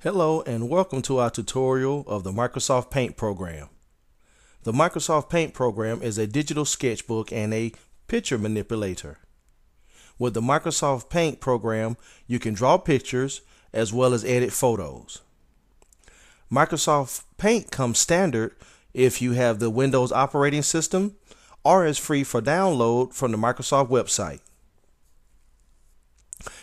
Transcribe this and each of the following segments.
Hello and welcome to our tutorial of the Microsoft Paint program. The Microsoft Paint program is a digital sketchbook and a picture manipulator. With the Microsoft Paint program, you can draw pictures as well as edit photos. Microsoft Paint comes standard if you have the Windows operating system or is free for download from the Microsoft website.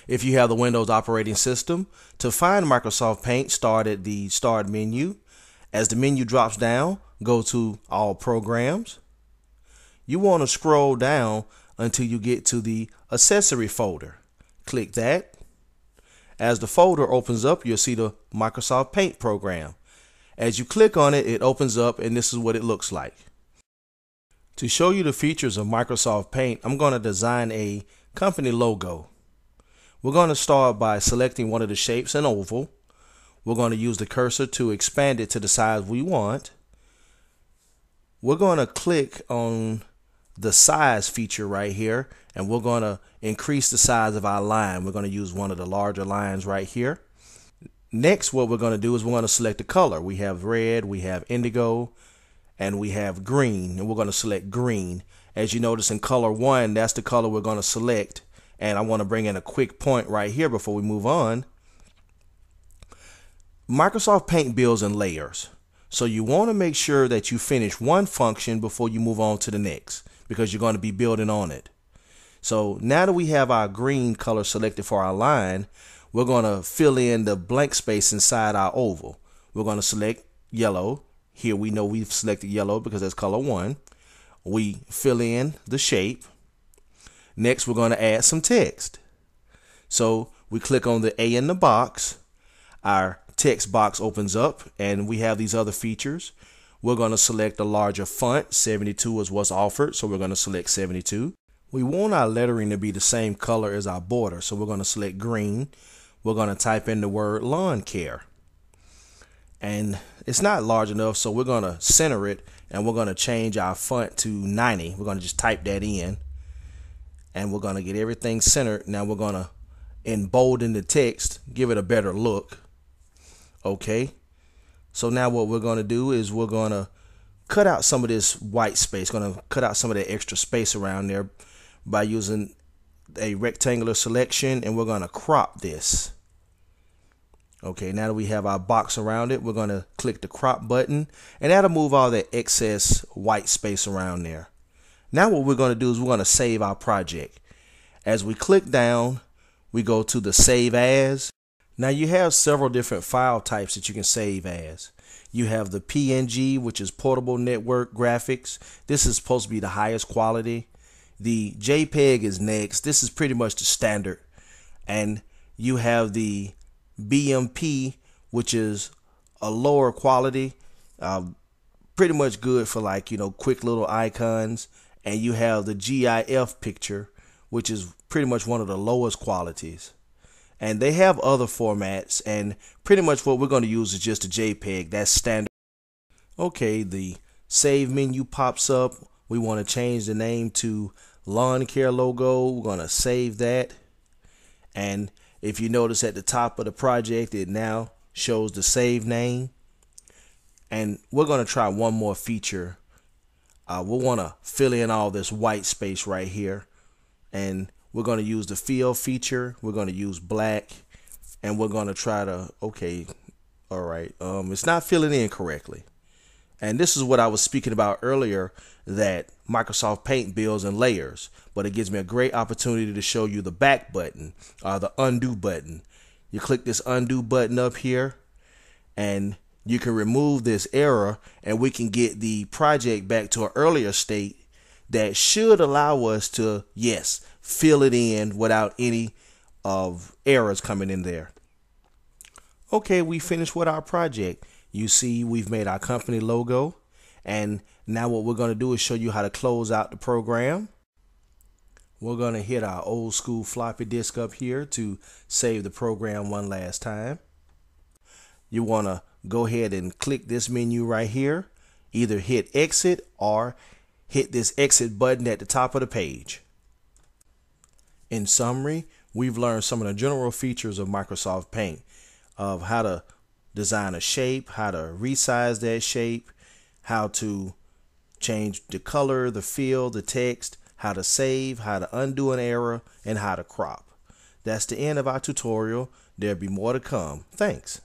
If you have the Windows operating system, to find Microsoft Paint, start at the Start menu. As the menu drops down, go to All Programs. You want to scroll down until you get to the Accessory folder. Click that. As the folder opens up, you'll see the Microsoft Paint program. As you click on it, it opens up and this is what it looks like. To show you the features of Microsoft Paint, I'm going to design a company logo. We're going to start by selecting one of the shapes, an oval. We're going to use the cursor to expand it to the size we want. We're going to click on the size feature right here and we're going to increase the size of our line. We're going to use one of the larger lines right here. Next, what we're going to do is we're going to select the color. We have red, we have indigo, and we have green, and we're going to select green. As you notice in color one, that's the color we're going to select and I want to bring in a quick point right here before we move on. Microsoft Paint builds in layers. So you want to make sure that you finish one function before you move on to the next because you're going to be building on it. So now that we have our green color selected for our line, we're going to fill in the blank space inside our oval. We're going to select yellow. Here we know we've selected yellow because that's color one. We fill in the shape. Next, we're going to add some text. So we click on the A in the box. Our text box opens up and we have these other features. We're going to select a larger font. 72 is what's offered, so we're going to select 72. We want our lettering to be the same color as our border, so we're going to select green. We're going to type in the word lawn care. And it's not large enough, so we're going to center it and we're going to change our font to 90. We're going to just type that in and we're going to get everything centered. Now we're going to embolden the text, give it a better look. Okay. So now what we're going to do is we're going to cut out some of this white space, going to cut out some of the extra space around there by using a rectangular selection and we're going to crop this. Okay, now that we have our box around it, we're going to click the crop button and that'll move all that excess white space around there. Now what we're going to do is we're going to save our project. As we click down, we go to the save as. Now you have several different file types that you can save as. You have the PNG, which is portable network graphics. This is supposed to be the highest quality. The JPEG is next. This is pretty much the standard. And you have the BMP, which is a lower quality, uh, pretty much good for like, you know, quick little icons and you have the GIF picture, which is pretty much one of the lowest qualities. And they have other formats, and pretty much what we're going to use is just a JPEG. That's standard. Okay, the save menu pops up. We want to change the name to Lawn Care Logo. We're going to save that. And if you notice at the top of the project, it now shows the save name. And we're going to try one more feature uh, we'll want to fill in all this white space right here. And we're going to use the fill feature. We're going to use black. And we're going to try to, okay, all right. Um, it's not filling in correctly. And this is what I was speaking about earlier that Microsoft Paint builds in layers. But it gives me a great opportunity to show you the back button or the undo button. You click this undo button up here and you can remove this error and we can get the project back to an earlier state that should allow us to, yes, fill it in without any of errors coming in there. Okay, we finished with our project. You see, we've made our company logo. And now what we're going to do is show you how to close out the program. We're going to hit our old school floppy disk up here to save the program one last time. You want to go ahead and click this menu right here. Either hit exit or hit this exit button at the top of the page. In summary, we've learned some of the general features of Microsoft Paint of how to design a shape, how to resize that shape, how to change the color, the feel, the text, how to save, how to undo an error, and how to crop. That's the end of our tutorial. There'll be more to come. Thanks.